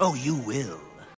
Oh, you will.